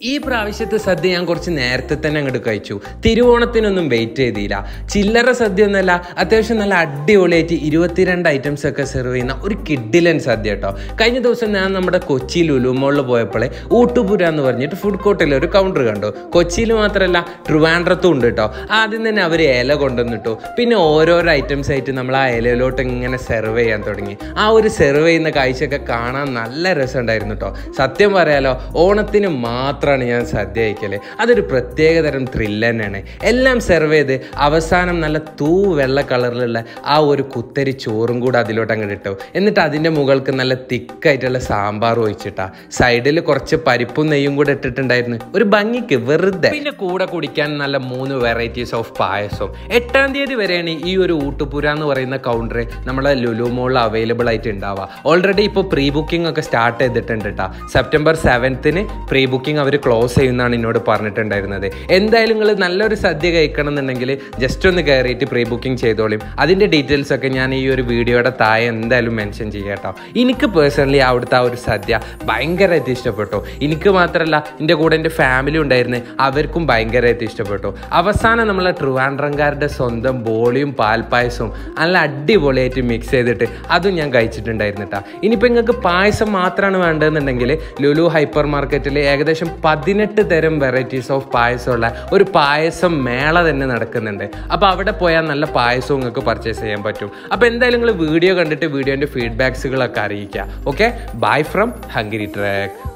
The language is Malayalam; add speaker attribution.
Speaker 1: ഈ പ്രാവശ്യത്തെ സദ്യ ഞാൻ കുറച്ച് നേരത്തെ തന്നെ അങ്ങോട്ട് കഴിച്ചു. തിരുവോണത്തിനൊന്നും വെയിറ്റ് ചെയ്തില്ല. ചില്ലറ സദ്യ ഒന്നല്ല അത്യാവശ്യം നല്ല അടിപൊളിയായിട്ട് ഇരുപത്തിരണ്ട് ഐറ്റംസ് ഒക്കെ സെർവ് ചെയ്യുന്ന ഒരു കിഡിലൻ സദ്യ കേട്ടോ കഴിഞ്ഞ ദിവസം ഞാൻ നമ്മുടെ കൊച്ചി ലുലുമോളിൽ പോയപ്പോഴേ ഊട്ടുപുര എന്ന് പറഞ്ഞിട്ട് ഫുഡ് കോർട്ടിൽ ഒരു കൗണ്ടർ കണ്ടു. കൊച്ചിയിൽ മാത്രമല്ല ട്രിവാൻഡ്രത്തും ഉണ്ട് കേട്ടോ ആദ്യം തന്നെ അവർ ഇല കൊണ്ടുവന്നിട്ടു. പിന്നെ ഓരോരോ ഐറ്റംസ് ആയിട്ട് നമ്മൾ ആ ഇലയിലോട്ട് ഇങ്ങനെ സെർവ് ചെയ്യാൻ തുടങ്ങി. ആ ഒരു സെർവ് ചെയ്യുന്ന കാഴ്ചയൊക്കെ കാണാൻ നല്ല രസമുണ്ടായിരുന്നു കേട്ടോ സത്യം പറയാലോ ഓണത്തിന് മാത്രമാണ് ഞാൻ സദ്യ അയക്കൽ അതൊരു പ്രത്യേക തരം ത്രില്ല് തന്നെയാണ്. എല്ലാം സെർവ് ചെയ്ത് അവസാനം നല്ല തൂ വെള്ള കളറിലുള്ള ആ ഒരു കുത്തരി ചോറും കൂടെ അതിലോട്ട് അങ്ങോട്ട് ഇട്ടു. എന്നിട്ട് അതിന്റെ മുകൾക്ക് നല്ല തിക്കായിട്ടുള്ള സാമ്പാർ ഒഴിച്ചിട്ടാ. സൈഡിൽ കുറച്ച് പരിപ്പും നെയ്യും കൂടെ ഇട്ടിട്ടുണ്ടായിരുന്നു. ഒരു ഭംഗിക്ക് വെറുതെ. പിന്നെ കൂടെ കുടിക്കാൻ നല്ല മൂന്ന് വെറൈറ്റീസ് ഓഫ് പായസം. എട്ടാം തീയതി വരെയാണ് ഈ ഒരു ഊട്ടുപുര എന്ന് പറയുന്ന കൗണ്ടർ നമ്മളെ ലുലു മോളിൽ അവൈലബിൾ ആയിട്ട് ഉണ്ടാവുക ഓൾറെഡി ഇപ്പോൾ പ്രീ ബുക്കിംഗ് ഒക്കെ സ്റ്റാർട്ട് ചെയ്തിട്ടുണ്ട് കേട്ടോ സെപ്റ്റംബർ സെവൻത്തിന് പ്രീ ബുക്കിംഗ് അവർ ക്ലോസ് ചെയ്യുന്നതാണ് എന്നോട് പറഞ്ഞിട്ടുണ്ടായിരുന്നത്. എന്തായാലും നിങ്ങൾ നല്ലൊരു സദ്യ കഴിക്കണം എന്നുണ്ടെങ്കിൽ ജസ്റ്റ് ഒന്ന് കയറിയിട്ട് പ്രീ ബുക്കിംഗ് ചെയ്തോളും. അതിന്റെ ഡീറ്റെയിൽസ് ഒക്കെ ഞാൻ ഈ ഒരു വീഡിയോയുടെ താഴെ എന്തായാലും മെൻഷൻ ചെയ്യാം കേട്ടോ എനിക്ക് പേഴ്സണലി അവിടുത്തെ ആ ഒരു സദ്യ ഭയങ്കരമായിട്ട് ഇഷ്ടപ്പെട്ടു. എനിക്ക് മാത്രമല്ല എന്റെ കൂടെ എന്റെ ഫാമിലി ഉണ്ടായിരുന്നു അവർക്കും ഭയങ്കരമായിട്ട് ഇഷ്ടപ്പെട്ടു. അവസാനം നമ്മൾ ട്രിവാൻഡ്രംകാരുടെ സ്വന്തം ബോളിയും പാൽപ്പായസവും നല്ല അടിപൊളിയായിട്ട് മിക്സ് ചെയ്തിട്ട് അതും ഞാൻ കഴിച്ചിട്ടുണ്ടായിരുന്നു ഇനിയിപ്പോൾ നിങ്ങൾക്ക് പായസം മാത്രമാണ് വേണ്ടതെന്നുണ്ടെങ്കിൽ ലുലു ഹൈപ്പർ മാർക്കറ്റിൽ ഏകദേശം പതിനെട്ട് തരം വെറൈറ്റീസ് ഓഫ് പായസമുള്ള ഒരു പായസം മേള തന്നെ നടക്കുന്നുണ്ട്. അപ്പോൾ അവിടെ പോയാൽ നല്ല പായസവും നിങ്ങൾക്ക് പർച്ചേസ് ചെയ്യാൻ പറ്റും. അപ്പോൾ എന്തായാലും നിങ്ങൾ വീഡിയോ കണ്ടിട്ട് വീഡിയോന്റെ ഫീഡ്ബാക്സുകളൊക്കെ അറിയിക്കുക. Okay bye from Hungary track